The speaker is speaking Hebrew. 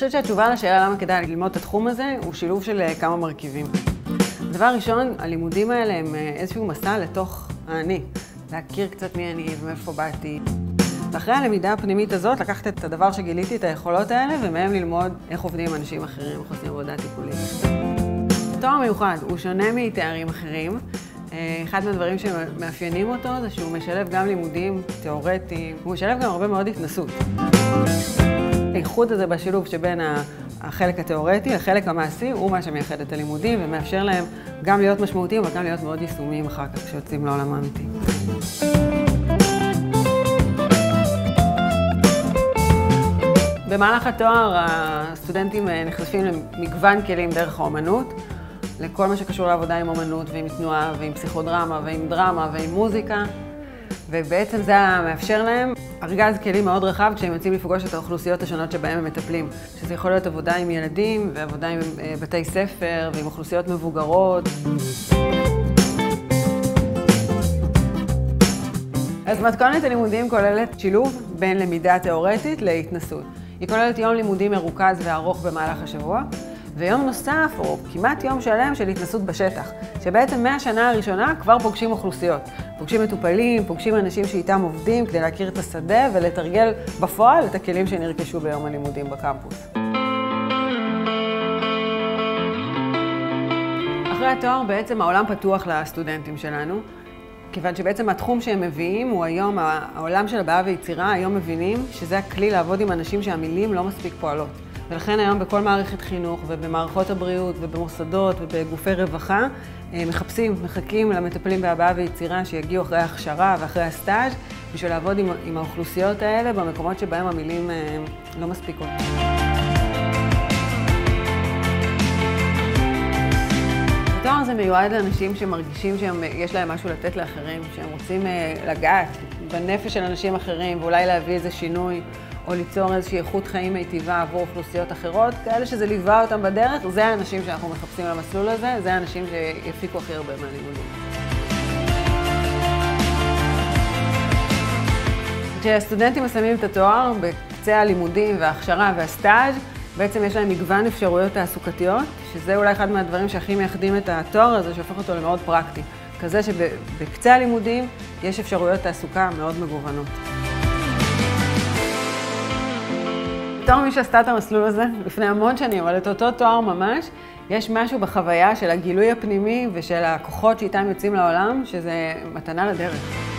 חושבת שהתשובה לשאלה למה כדאי ללמוד את התחום הזה הוא שילוב של כמה מרכיבים. דבר ראשון, הלימודים האלה הם איזשהו מסע לתוך האני. להכיר קצת מי אני ומאיפה באתי. ואחרי הלמידה הפנימית הזאת, לקחת את הדבר שגיליתי, את היכולות האלה, ומהם ללמוד איך עובדים עם אנשים אחרים, איך עושים עבודה טיפולית. תואר מיוחד, הוא שונה מתארים אחרים. אחד מהדברים שמאפיינים אותו זה שהוא משלב גם לימודים תיאורטיים, הוא משלב גם הרבה מאוד התנסות. האיחוד הזה בשילוב שבין החלק התיאורטי לחלק המעשי הוא מה שמייחד את הלימודים ומאפשר להם גם להיות משמעותיים, אבל גם להיות מאוד יישומיים אחר כך כשיוצאים לעולם האמיתי. במהלך התואר הסטודנטים נחשפים למגוון כלים דרך האומנות, לכל מה שקשור לעבודה עם אומנות ועם תנועה ועם פסיכודרמה ועם דרמה ועם מוזיקה, ובעצם זה מאפשר להם ארגז כלים מאוד רחב כשהם יוצאים לפגוש את האוכלוסיות השונות שבהם הם מטפלים, שזה יכול להיות עבודה עם ילדים ועבודה עם בתי ספר ועם אוכלוסיות מבוגרות. אז מתכונת הלימודים כוללת שילוב בין למידה תיאורטית להתנסות. היא כוללת יום לימודים מרוכז וארוך במהלך השבוע, ויום נוסף, או כמעט יום שלם, של התנסות בשטח, שבעצם מהשנה הראשונה כבר פוגשים אוכלוסיות. פוגשים מטופלים, פוגשים אנשים שאיתם עובדים כדי להכיר את השדה ולתרגל בפועל את הכלים שנרכשו ביום הלימודים בקמפוס. אחרי התואר בעצם העולם פתוח לסטודנטים שלנו. כיוון שבעצם התחום שהם מביאים הוא היום, העולם של הבעה ויצירה, היום מבינים שזה הכלי לעבוד עם אנשים שהמילים לא מספיק פועלות. ולכן היום בכל מערכת חינוך ובמערכות הבריאות ובמוסדות ובגופי רווחה מחפשים, מחכים למטפלים בהבעה ויצירה שיגיעו אחרי ההכשרה ואחרי הסטאז' בשביל לעבוד עם, עם האוכלוסיות האלה במקומות שבהם המילים לא מספיקות. התואר הזה מיועד לאנשים שמרגישים שיש להם משהו לתת לאחרים, שהם רוצים לגעת בנפש של אנשים אחרים ואולי להביא איזה שינוי או ליצור איזושהי איכות חיים מיטיבה עבור אוכלוסיות אחרות, כאלה שזה ליווה אותם בדרך, זה האנשים שאנחנו מחפשים למסלול הזה, זה האנשים שיפיקו הכי הרבה מהלימודים. כשהסטודנטים מסיימים את התואר, בקצה הלימודים וההכשרה והסטאז' בעצם יש להם מגוון אפשרויות תעסוקתיות, שזה אולי אחד מהדברים שהכי מייחדים את התואר הזה, שהופך אותו למאוד פרקטי. כזה שבקצה הלימודים יש אפשרויות תעסוקה מאוד מגוונות. בתור מי שעשתה את המסלול הזה לפני המון שנים, אבל את אותו תואר ממש, יש משהו בחוויה של הגילוי הפנימי ושל הכוחות שאיתם יוצאים לעולם, שזה מתנה לדרך.